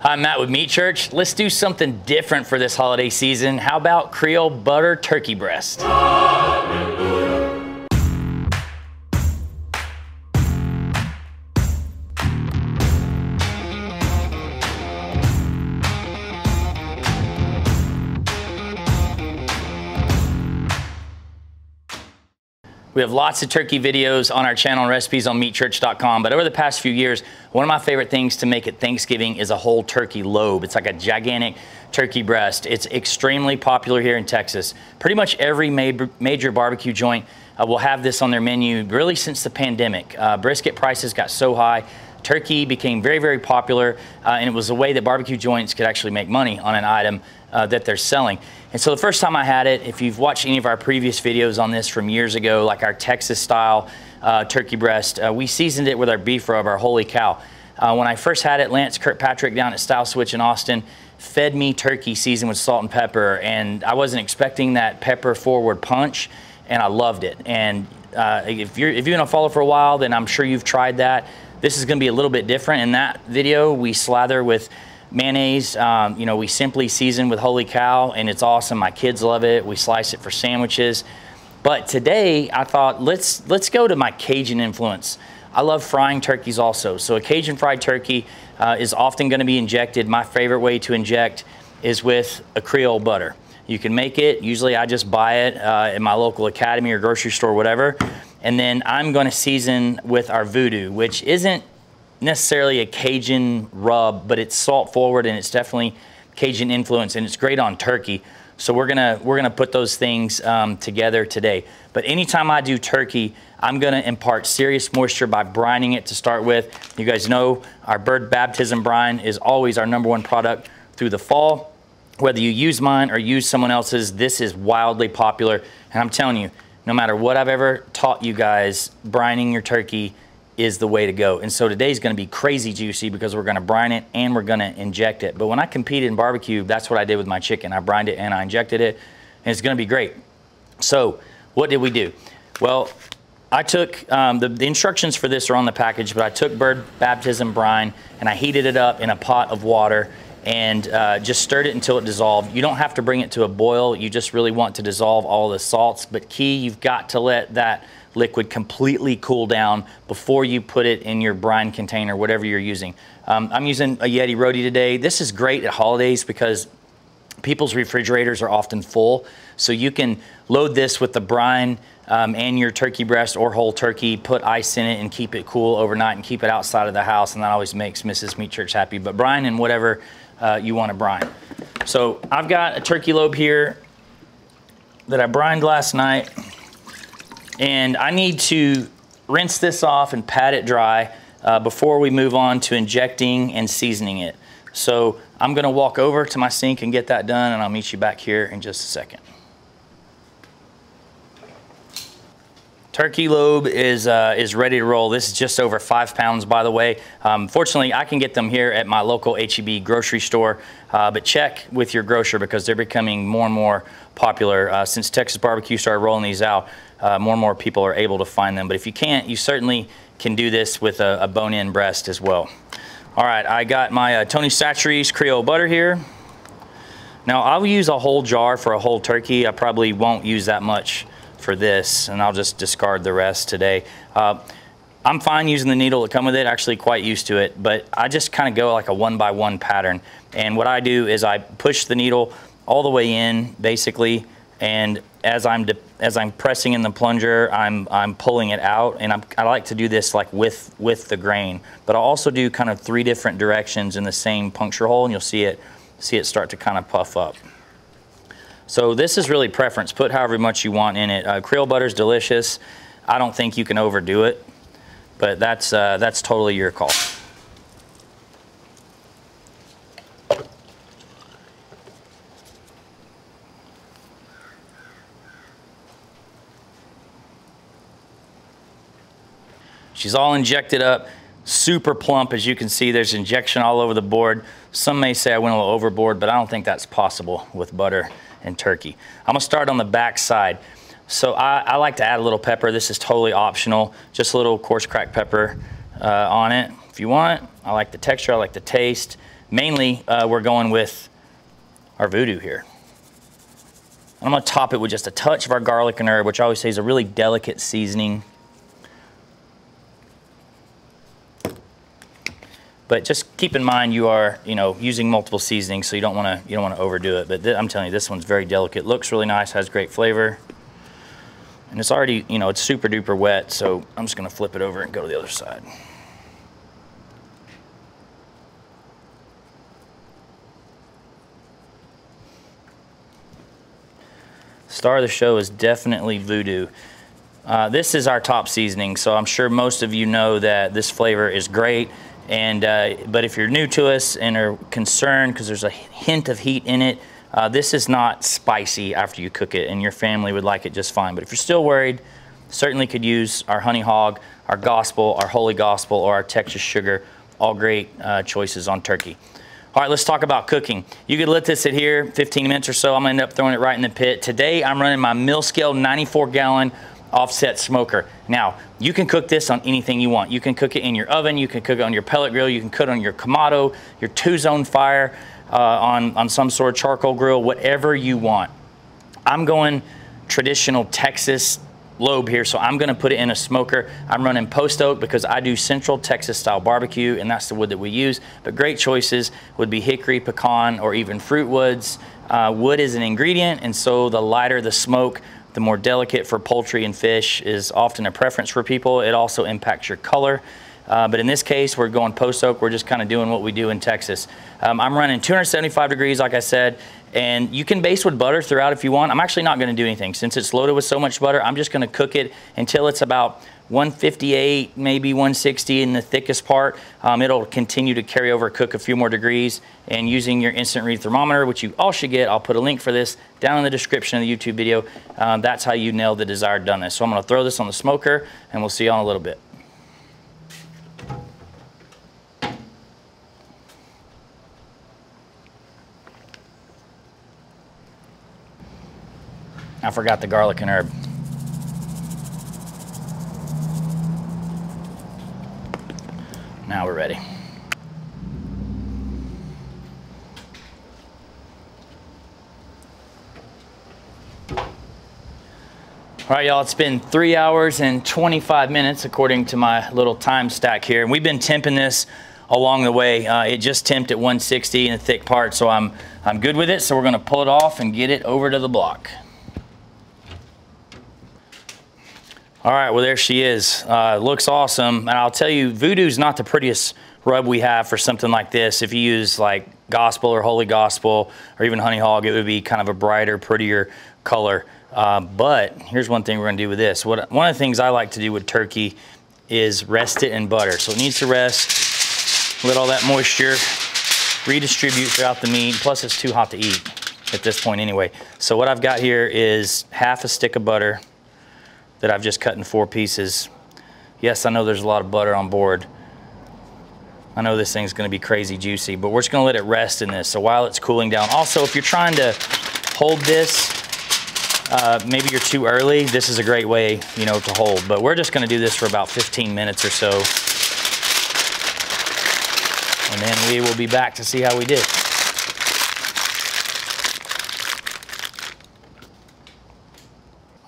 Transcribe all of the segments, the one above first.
Hi, I'm Matt with Meat Church. Let's do something different for this holiday season. How about Creole butter turkey breast? We have lots of turkey videos on our channel and recipes on meatchurch.com. But over the past few years, one of my favorite things to make at Thanksgiving is a whole turkey lobe. It's like a gigantic turkey breast. It's extremely popular here in Texas. Pretty much every major barbecue joint uh, will have this on their menu really since the pandemic. Uh, brisket prices got so high. Turkey became very, very popular, uh, and it was a way that barbecue joints could actually make money on an item uh, that they're selling. And so the first time I had it, if you've watched any of our previous videos on this from years ago, like our Texas style uh, turkey breast, uh, we seasoned it with our beef rub, our holy cow. Uh, when I first had it, Lance Kirkpatrick down at Stiles Switch in Austin fed me turkey seasoned with salt and pepper, and I wasn't expecting that pepper forward punch, and I loved it. And uh, if you're if you've been a follow for a while, then I'm sure you've tried that. This is going to be a little bit different. In that video, we slather with mayonnaise. Um, you know, we simply season with Holy Cow, and it's awesome. My kids love it. We slice it for sandwiches. But today, I thought let's let's go to my Cajun influence. I love frying turkeys also. So a Cajun fried turkey uh, is often going to be injected. My favorite way to inject is with a Creole butter. You can make it. Usually, I just buy it uh, in my local academy or grocery store, whatever. And then I'm going to season with our voodoo, which isn't necessarily a Cajun rub, but it's salt forward and it's definitely Cajun influence and it's great on turkey. So we're gonna we're gonna put those things um, together today. But anytime I do turkey, I'm gonna impart serious moisture by brining it to start with. You guys know our bird baptism brine is always our number one product through the fall. Whether you use mine or use someone else's, this is wildly popular. And I'm telling you, no matter what I've ever taught you guys, brining your turkey is the way to go. And so today's gonna be crazy juicy because we're gonna brine it and we're gonna inject it. But when I competed in barbecue, that's what I did with my chicken. I brined it and I injected it, and it's gonna be great. So what did we do? Well, I took, um, the, the, instructions for this are on the package, but I took bird baptism brine and I heated it up in a pot of water and uh, just stirred it until it dissolved. You don't have to bring it to a boil. You just really want to dissolve all the salts, but key, you've got to let that liquid completely cool down before you put it in your brine container, whatever you're using. Um, I'm using a Yeti Roadie today. This is great at holidays because people's refrigerators are often full. So you can load this with the brine um, and your turkey breast or whole turkey, put ice in it and keep it cool overnight and keep it outside of the house. And that always makes Mrs. Meat Church happy. But brine and whatever uh, you want to brine. So I've got a turkey lobe here that I brined last night. And I need to rinse this off and pat it dry uh, before we move on to injecting and seasoning it. So I'm gonna walk over to my sink and get that done and I'll meet you back here in just a second. Turkey lobe is, uh, is ready to roll. This is just over five pounds, by the way. Um, fortunately, I can get them here at my local HEB grocery store, uh, but check with your grocer because they're becoming more and more popular. Uh, since Texas Barbecue started rolling these out, uh, more and more people are able to find them. But if you can't, you certainly can do this with a, a bone-in breast as well. All right, I got my uh, Tony Chachere's Creole butter here. Now, I'll use a whole jar for a whole turkey. I probably won't use that much for this, and I'll just discard the rest today. Uh, I'm fine using the needle that come with it, actually quite used to it, but I just kind of go like a one by one pattern. And what I do is I push the needle all the way in, basically, and as I'm as I'm pressing in the plunger, I'm I'm pulling it out, and I'm, I like to do this like with with the grain. But I'll also do kind of three different directions in the same puncture hole, and you'll see it see it start to kind of puff up. So this is really preference. Put however much you want in it. Uh, Creole butter is delicious. I don't think you can overdo it, but that's, uh, that's totally your call. She's all injected up, super plump. As you can see, there's injection all over the board. Some may say I went a little overboard, but I don't think that's possible with butter and turkey. I'm gonna start on the back side. So I, I like to add a little pepper. This is totally optional. Just a little coarse cracked pepper uh, on it if you want. I like the texture, I like the taste. mainly uh, we're going with our voodoo here. I'm gonna top it with just a touch of our garlic and herb, which I always say is a really delicate seasoning. But just keep in mind you are, you know, using multiple seasonings, so you don't want to you don't want to overdo it. But I'm telling you, this one's very delicate. Looks really nice, has great flavor, and it's already, you know, it's super duper wet. So I'm just gonna flip it over and go to the other side. Star of the show is definitely voodoo. Uh, this is our top seasoning, so I'm sure most of you know that this flavor is great. And uh, but if you're new to us and are concerned because there's a hint of heat in it, uh, this is not spicy after you cook it, and your family would like it just fine. But if you're still worried, certainly could use our honey hog, our gospel, our holy gospel, or our Texas sugar. All great uh, choices on turkey. All right, let's talk about cooking. You could let this sit here 15 minutes or so. I'm gonna end up throwing it right in the pit. Today, I'm running my mill scale 94 gallon offset smoker. Now, you can cook this on anything you want. You can cook it in your oven, you can cook it on your pellet grill, you can cook it on your Kamado, your two-zone fire, uh, on, on some sort of charcoal grill, whatever you want. I'm going traditional Texas lobe here, so I'm gonna put it in a smoker. I'm running post oak because I do central Texas style barbecue and that's the wood that we use. But great choices would be hickory, pecan, or even fruit woods. Uh, wood is an ingredient and so the lighter the smoke, the more delicate for poultry and fish is often a preference for people. It also impacts your color. Uh, but in this case, we're going post oak. We're just kind of doing what we do in Texas. Um, I'm running 275 degrees, like I said, and you can baste with butter throughout if you want. I'm actually not going to do anything. Since it's loaded with so much butter, I'm just going to cook it until it's about 158, maybe 160 in the thickest part. Um, it'll continue to carry over, cook a few more degrees. And using your instant read thermometer, which you all should get, I'll put a link for this down in the description of the YouTube video. Um, that's how you nail the desired doneness. So I'm gonna throw this on the smoker and we'll see you in a little bit. I forgot the garlic and herb. Now we're ready. All right, y'all, it's been three hours and 25 minutes according to my little TimeStack here. And we've been temping this along the way. Uh, it just temped at 160 in a thick part, so I'm, I'm good with it. So we're gonna pull it off and get it over to the block. All right, well, there she is. Uh, looks awesome. And I'll tell you, Voodoo's not the prettiest rub we have for something like this. If you use like gospel or holy gospel or even honey hog, it would be kind of a brighter, prettier color. Uh, but here's one thing we're gonna do with this. What, one of the things I like to do with turkey is rest it in butter. So it needs to rest, let all that moisture redistribute throughout the meat. Plus it's too hot to eat at this point anyway. So what I've got here is half a stick of butter that I've just cut in four pieces. Yes, I know there's a lot of butter on board. I know this thing's gonna be crazy juicy, but we're just gonna let it rest in this. So while it's cooling down. Also, if you're trying to hold this uh, maybe you're too early, this is a great way, you know, to hold. But we're just gonna do this for about 15 minutes or so. And then we will be back to see how we did.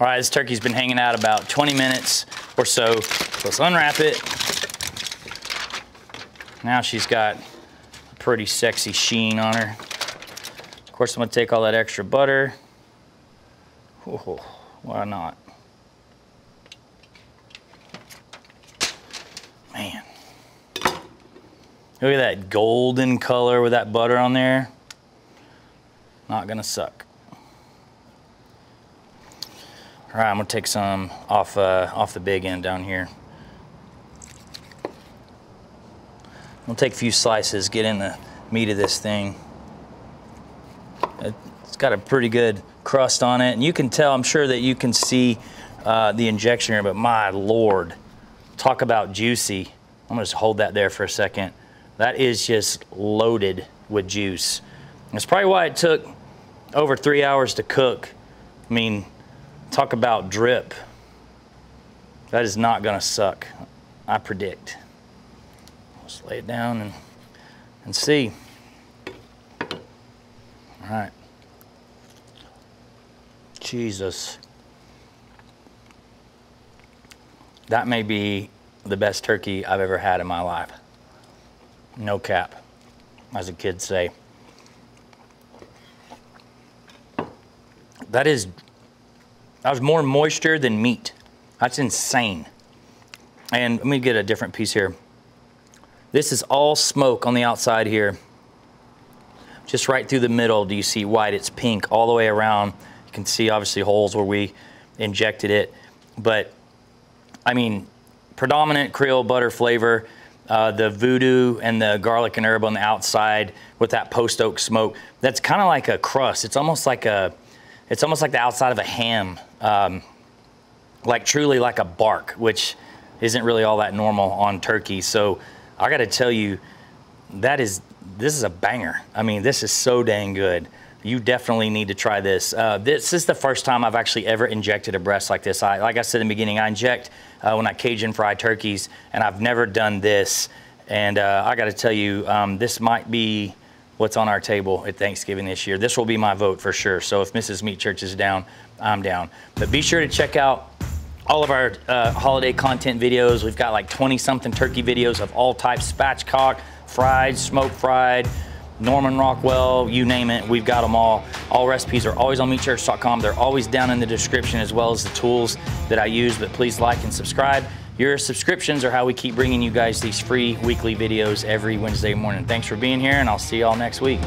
All right, this turkey's been hanging out about 20 minutes or so. Let's unwrap it. Now she's got a pretty sexy sheen on her. Of course, I'm gonna take all that extra butter. Oh, why not? Man. Look at that golden color with that butter on there. Not gonna suck. All right, I'm gonna take some off, uh, off the big end down here. I'm gonna take a few slices, get in the meat of this thing. It's got a pretty good crust on it. And you can tell, I'm sure that you can see uh, the injection here, but my Lord, talk about juicy. I'm gonna just hold that there for a second. That is just loaded with juice. That's probably why it took over three hours to cook. I mean, talk about drip. That is not gonna suck, I predict. Let's lay it down and, and see. All right. Jesus. That may be the best turkey I've ever had in my life. No cap, as the kids say. That is, that was more moisture than meat. That's insane. And let me get a different piece here. This is all smoke on the outside here. Just right through the middle, do you see white? It's pink all the way around. You can see obviously holes where we injected it. But I mean, predominant Creole butter flavor. Uh, the voodoo and the garlic and herb on the outside with that post oak smoke. That's kind of like a crust. It's almost like a, it's almost like the outside of a ham, um, like truly like a bark, which isn't really all that normal on turkey. So I got to tell you, that is this is a banger. I mean, this is so dang good. You definitely need to try this. Uh, this is the first time I've actually ever injected a breast like this. I, like I said in the beginning, I inject uh, when I Cajun fry turkeys, and I've never done this. And uh, I got to tell you, um, this might be what's on our table at Thanksgiving this year. This will be my vote for sure. So if Mrs. Meat Church is down, I'm down. But be sure to check out all of our uh, holiday content videos. We've got like 20 something turkey videos of all types, spatchcock, fried, smoke fried, Norman Rockwell, you name it, we've got them all. All recipes are always on meatchurch.com. They're always down in the description as well as the tools that I use, but please like and subscribe. Your subscriptions are how we keep bringing you guys these free weekly videos every Wednesday morning. Thanks for being here and I'll see y'all next week.